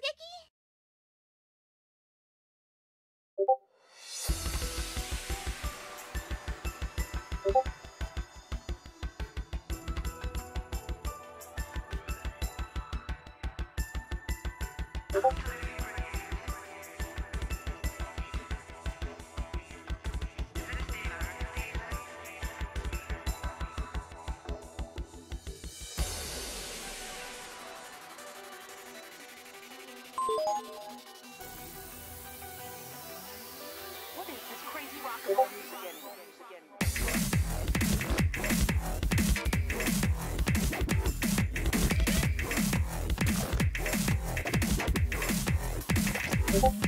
撃 What is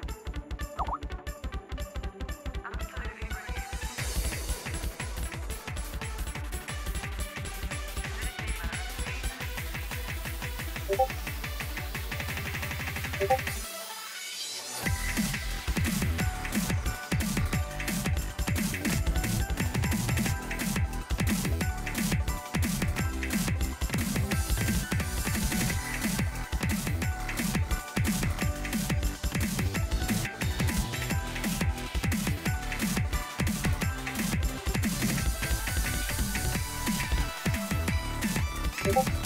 rock and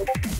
you